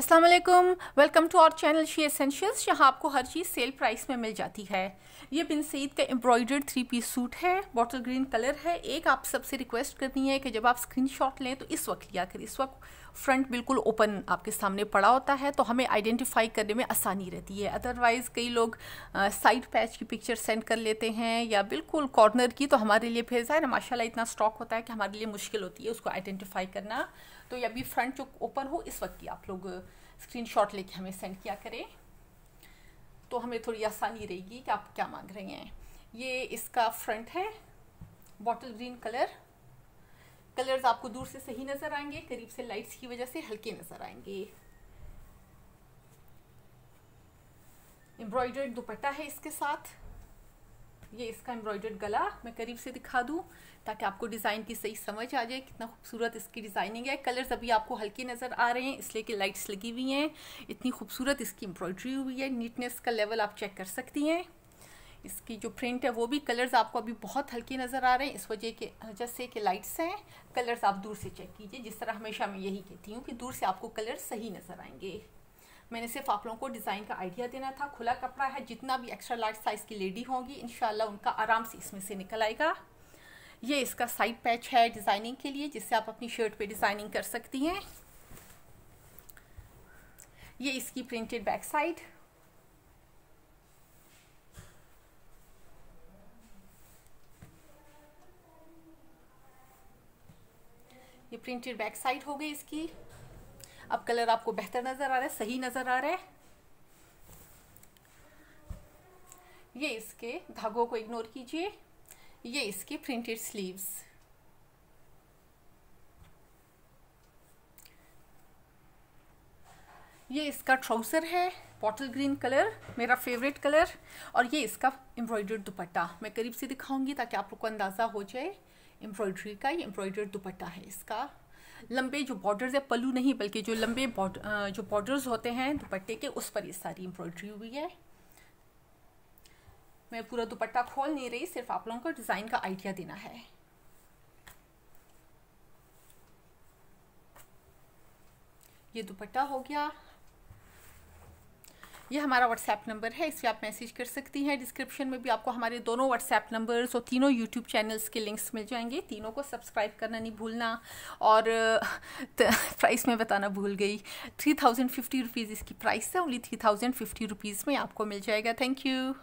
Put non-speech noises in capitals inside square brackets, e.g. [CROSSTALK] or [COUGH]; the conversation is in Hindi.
अस्सलाम वालेकुम welcome to our channel she essentials जहाँ आपको हर चीज़ सेल प्राइस में मिल जाती है। ये बिन सईद का एम्ब्रॉयडर्ड थ्री पीस सूट है बॉटल ग्रीन कलर है। एक आप सबसे रिक्वेस्ट करनी है कि जब आप स्क्रीनशॉट लें तो इस वक्त लिया करें। इस वक्त फ्रंट बिल्कुल ओपन आपके सामने पड़ा होता है तो हमें आइडेंटिफाई करने में आसानी रहती है। अदरवाइज़ कई लोग साइड पैच की पिक्चर सेंड कर लेते हैं, या बिल्कुल कॉर्नर की तो हमारे लिए फिर ज़ाहिर माशाल्लाह इतना स्टॉक होता है कि हमारे लिए मुश्किल होती है उसको आइडेंटिफाई करना। तो ये अभी फ्रंट जो ओपन हो, इस वक्त की आप लोग स्क्रीनशॉट लेके हमें सेंड किया करें। तो हमें थोड़ी आसानी रहेगी कि आप क्या मांग रहे हैं। ये इसका फ्रंट है बॉटल ग्रीन कलर कलर्स आपको दूर से सही नज़र आएँगे, करीब से लाइट्स की वजह से हल्के नज़र आएँगे। एम्ब्रॉयडर्ड दुपट्टा है इसके साथ। ये इसका एम्ब्रॉयडर्ड गला मैं करीब से दिखा दूँ, ताकि आपको डिज़ाइन की सही समझ आ जाए, कितना खूबसूरत इसकी डिज़ाइनिंग है। कलर्स अभी आपको हल्के नज़र आ रहे हैं, इसलिए कि लाइट्स लगी हुई हैं, इतनी खूबसूरत इसकी एम्ब्रॉयडरी हुई है नीटनेस का लेवल आप चेक कर सकती हैं। इसकी जो प्रिंट है, वो भी कलर्स आपको अभी बहुत हल्के नज़र आ रहे हैं, इस वजह के, वजह से कि लाइट्स हैं। कलर्स आप दूर से चेक कीजिए, जिस तरह हमेशा मैं यही कहती हूँ कि दूर से आपको कलर सही नज़र आएँगे। मैंने सिर्फ़ आप लोगों को डिज़ाइन का आइडिया देना था, खुला कपड़ा है, जितना भी एक्स्ट्रा लार्ज साइज़ की लेडी होंगी इन उनका आराम से इसमें से निकल आएगा। ये इसका साइड पैच है डिज़ाइनिंग के लिए, जिससे आप अपनी शर्ट पे डिज़ाइनिंग कर सकती हैं। ये इसकी प्रिंटेड बैक साइड ये प्रिंटेड बैक साइड हो गई इसकी। अब कलर आपको बेहतर नज़र आ रहा है, सही नज़र आ रहा है। ये इसके धागों को इग्नोर कीजिए। ये इसके प्रिंटेड स्लीव्स ये इसका ट्राउज़र है बॉटल ग्रीन कलर मेरा फेवरेट कलर और ये इसका एम्ब्रॉयडर्ड दुपट्टा। मैं करीब से दिखाऊँगी ताकि आप लोग को अंदाज़ा हो जाए। एम्ब्रॉयडरी का ये एम्ब्रॉयडर्ड दुपट्टा है इसका। लंबे जो बॉर्डर्स है पल्लू नहीं, बल्कि जो लंबे बॉर्डर जो बॉर्डर्स होते हैं, दुपट्टे के, उस पर ये सारी एम्ब्रॉयडरी हुई है। मैं पूरा दुपट्टा खोल नहीं रही, सिर्फ़ आप लोगों को डिज़ाइन का आइडिया देना है। ये दुपट्टा हो गया। ये हमारा व्हाट्सएप नंबर है इसे आप मैसेज कर सकती हैं। डिस्क्रिप्शन में भी आपको हमारे दोनों व्हाट्सएप नंबर्स और तीनों यूट्यूब चैनल्स के लिंक्स मिल जाएँगे। तीनों को सब्सक्राइब करना नहीं भूलना और [LAUGHS] प्राइस में बताना भूल गई। थ्री थाउज़ेंड फिफ्टी रुपीज़ इसकी प्राइस है only three thousand fifty rupees में आपको मिल जाएगा। Thank you